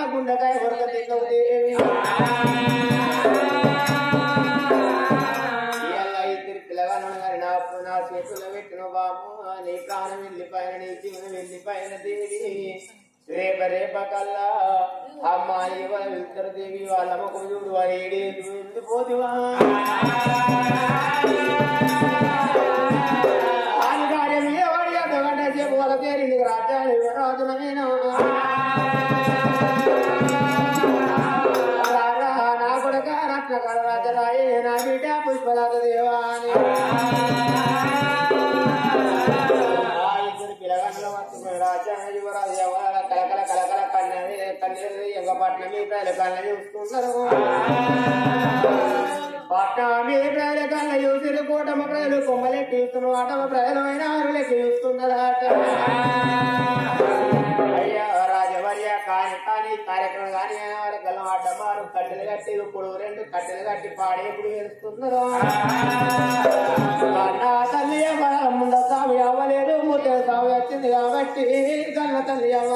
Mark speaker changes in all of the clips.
Speaker 1: తిన్నట్టు నా గుండెకాయ ఉరక తిన్నవు దేవి ఇద్దరు పిల్లగాను నా నా పెట్టిన నీ ప్రాణం వెళ్ళిపోయిన నీ జీవనం వెళ్ళిపోయిన దేవి. రేప రేప కల్లా అమ్మాయి వాళ్ళు ఇద్దరు దేవి వాళ్ళ ముఖం చూడు వాడు ఏడేది ఆదికార్యం ఎంగపట్నం మీ కళ్ళ చూస్తున్నారు కళ్ళ చూసిన కూటమి ప్రజలు కొమ్మలెక్కి చూస్తున్న ఆటమ ప్రజలమైన ఆరులెక్కి చూస్తున్నారట అయ్యా రాజవర్య కాని కాని కార్యక్రమం కాని గల్లం కట్టెలు కట్టి ఇప్పుడు రెండు కట్టెలు కట్టి పాడే ఇప్పుడు తల్లి అవ్వ సాగు అవ్వలేదు ముద్ద సాగు వచ్చింది కాబట్టి కన్న తల్లి అవ్వ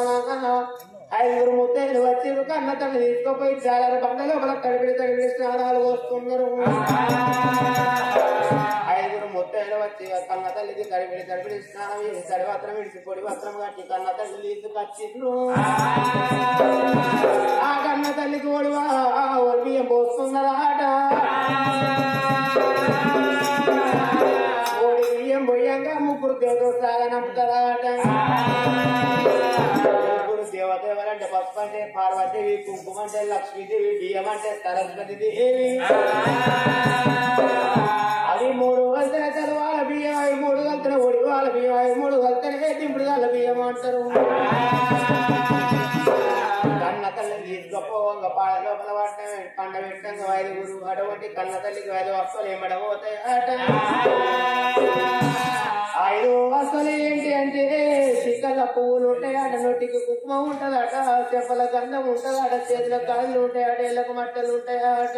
Speaker 1: ఐదుగురు ముత్తైలు వచ్చి అన్న తను తీసుకుపోయి చాలా పండగ మన తడిపిడి తడిపిడి స్నానాలు వస్తున్నారు ఐదుగురు ముత్తైలు వచ్చి కన్న తల్లికి తడిపిడి తడిపిడి స్నానం చేసి తడి వస్త్రం విడిచి పొడి వస్త్రం కట్టి కన్న తల్లి తీసుకొచ్చిండ్రు ఆ కన్న తల్లికి ఒడివా ఒడి బియ్యం పోస్తున్నారాట ఓడి బియ్యం పోయాక ముగ్గురు దేవతలు ఆట ముగ్గురు దేవదేవలంటే పసుపు అంటే పార్వతీదేవి కుంకుమ అంటే లక్ష్మీదేవి బియ్యం అంటే సరస్వతి దేవి. అది మూడు గంటల వాళ్ళ బియ్యం అవి మూడు గంటల ఒడి వాళ్ళ బియ్యం అవి మూడు గంటలకే దింపుడు గల బియ్యం అంటారు. కన్న తల్లి తీసుకపోవంగ పాడ లోపల పట్ట పండ పెట్టంగా ఐదుగురు అటువంటి కన్న తల్లికి ఐదు వస్తువులు ఏమడబోతాయి అట ఐదు వస్తువులు ఏంటి అంటే చిక్కల పువ్వులు ఉంటాయి అట నొట్టికి కుంకుమ ఉంటదట చెప్పల గంధం ఉంటదట చేతుల కాళ్ళు ఉంటాయి ఇళ్ళకు మట్టలు ఉంటాయి అట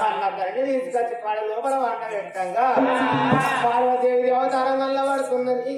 Speaker 1: కన్న తీసుకొచ్చి పాడ లోపల వంట పెట్టంగా. పార్వదేవి అవతారం వల్ల పడుతున్నది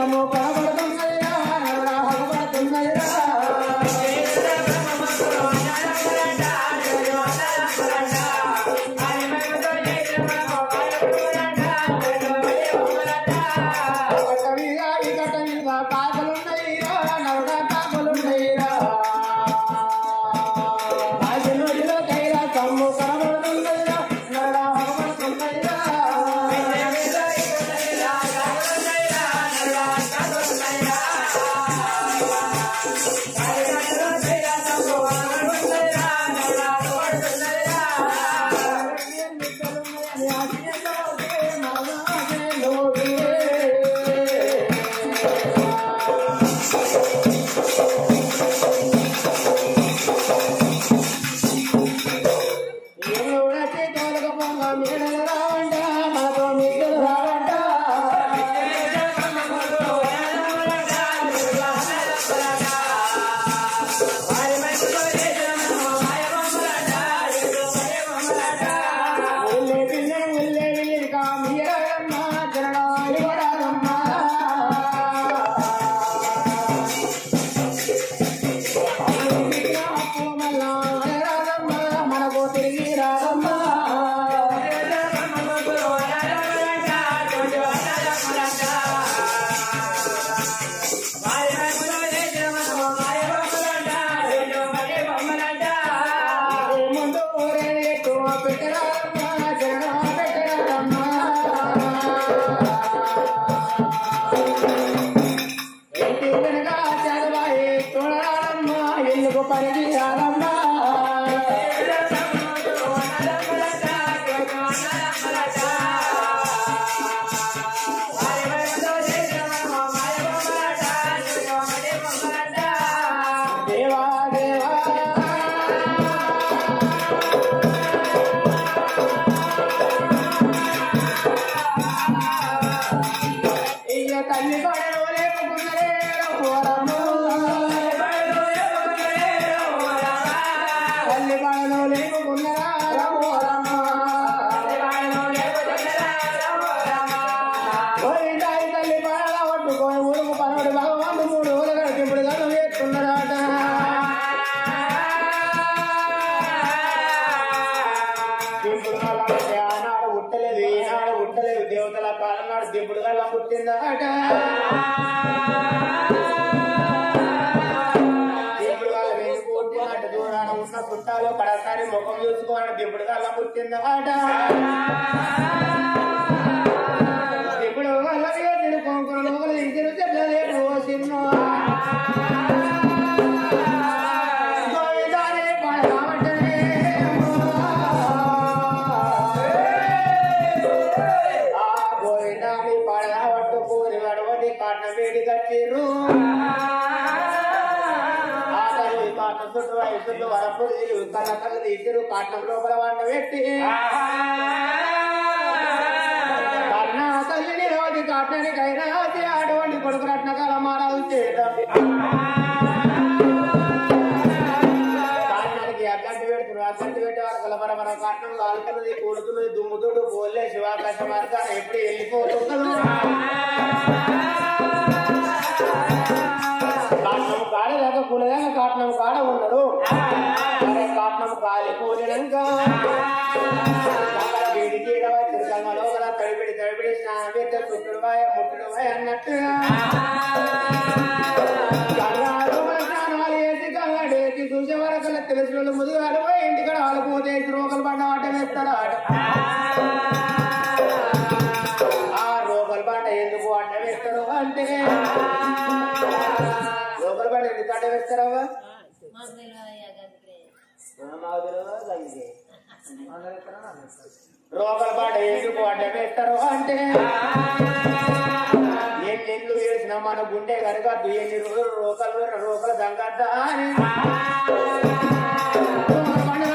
Speaker 1: సముపాద ಬಾಳಲೋಲೇ చుట్టాలు కడసారి ముఖం చూసుకోవాలి దింపుడు గల్ల పుట్టిందట దింపుడు గల్ల వేసిన కొంకులు లోపల వడవటి వేడి కట్టిర్రు ఆ తల్లి కాటన చుట్టూ వయసులు వరపుడు కళ్ళ కాటనం లోపల వంట పెట్టి. కన్న తల్లిని రోజు కాటనానికైనా అటువంటి కొడుకు రత్నకాల మారాలు చేయడం పెట్టే కలబర మన కట్నం కాలుతున్నది కూడుతున్నది దుమ్ముతుడు పోలే శివాకాశ మార్గాన ఎప్పుడు వెళ్ళిపోతున్నదో అన్నట్టుగా కర్రాలు చూసే వరకు తెలిసిన వాళ్ళు ముదుగాడు ఇంటికాడ ఆడుకోతే రోగలు పడ్డ ఆట వేస్తాడు ఆట ఆ రోగలు ఎందుకు అడ్డ వేస్తాడు అంటే రోగలు పడ్డ ఎందుకు అడ్డ వేస్తారవ్వా రోగలు ఎందుకు అడ్డ వేస్తారు అంటే వేసిన మన గుండె ఎన్ని రోజులు రోకలు రోకలు దంగద్దా అని. పండుగ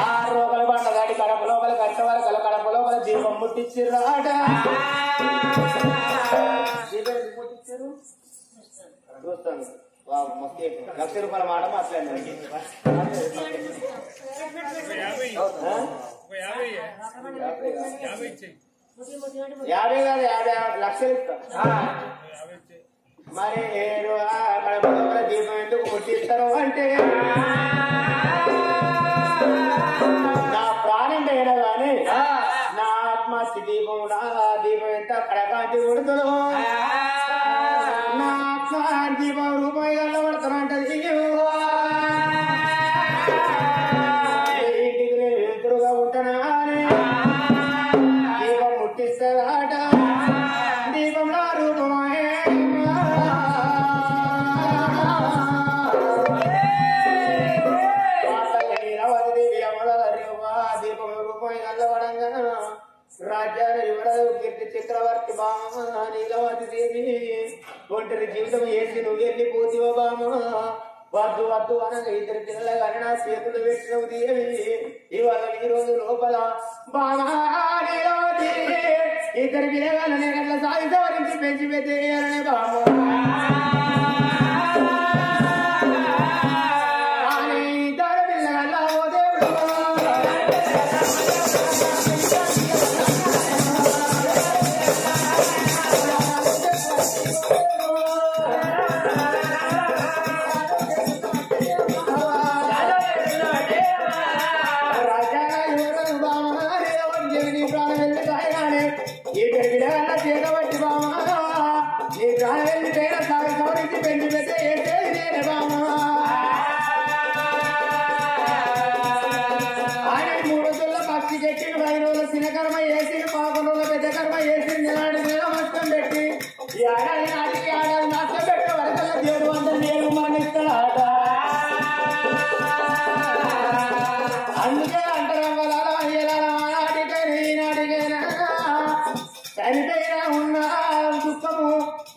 Speaker 1: ఆ రోకల కడప లోపల కడప లోపల దీపం ఆట. ముట్టించారు చూస్తాను. లక్ష రూపాయల మాట యాభై. కాదు యాభై లక్షలు ఇస్తా. మరి ఏడు అక్కడ లోపల దీపం ఎందుకు ముట్టిస్తారు అంటే నా ప్రాణం పోయినా గాని నా ఆత్మహత్య దీపం నా దీపం ఎంత కడకాంతి కొడుతుందో. ఒంటరి జీవితం వేసి నువ్వు వెళ్ళిపోతివో బామ? వద్దు వద్దు అనగా ఇద్దరు పిల్లల కన్నా చేతులు పెట్టినవు దేవి. ఇవాళ ఈ రోజు లోపల బామా ఇద్దరు పిల్లగాళ్ళ నేను అట్లా సాగి సవరించి పెంచి పెట్టేయాలనే బామ.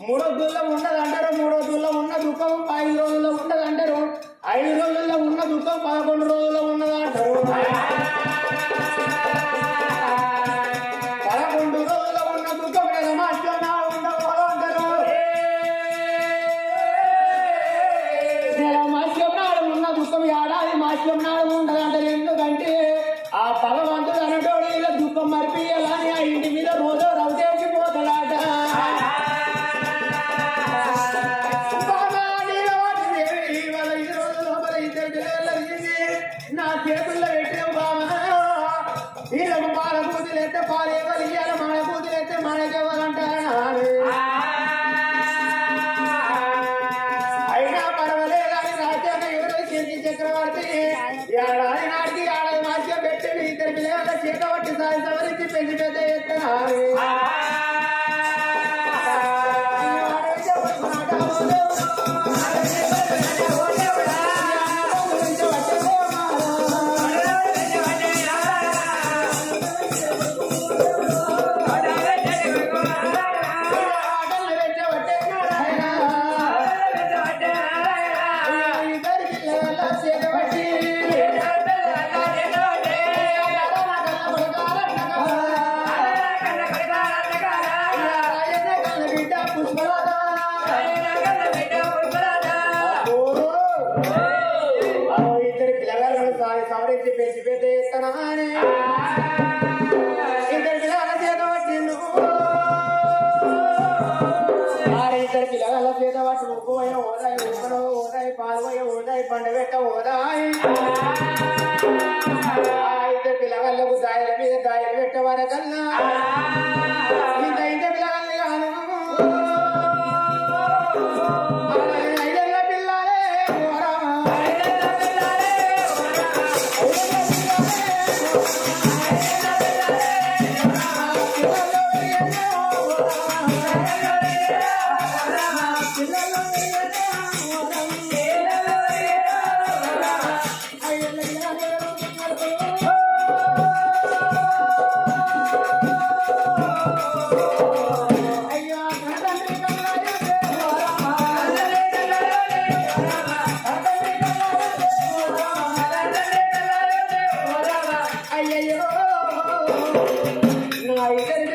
Speaker 1: what are you doing ಚಕ್ರವರ್ತಿ ಎರಡನೇ ನಾಡಿಗೆ ಎರಡನೇ ಮಾರ್ಗೆ ಬೆಟ್ಟಿ ಇದ್ದರೆ ಬೆಲೆ ಚಕ್ರವರ್ತಿ ಸಾಯಿಸವರಿಗೆ ಪೆಂಡಿ ಬೆದೆ ಎತ್ತನಾವೆ పండబెట్ట పోదాయి అయితే పిల్లగాళ్ళకు దాయల మీద దాయలు పెట్టవరకల్లా ఇంత ఇంత పిల్లగాళ్ళని కాను. Oh, 啊，也